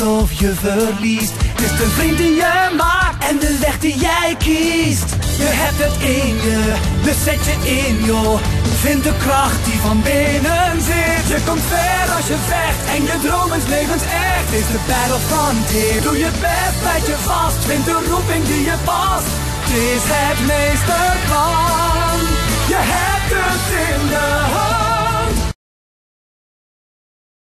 wint of je verliest. Het is de vriend die je maakt en de weg die jij kiest. Je hebt het in je, dus zet je in joh. Vind de kracht die van binnen zit. Je komt ver als je vecht en je droom is levensecht. Is de battle frontier. Doe je best, bijt je vast. Vind de roeping die je past. Het is het meesterplan.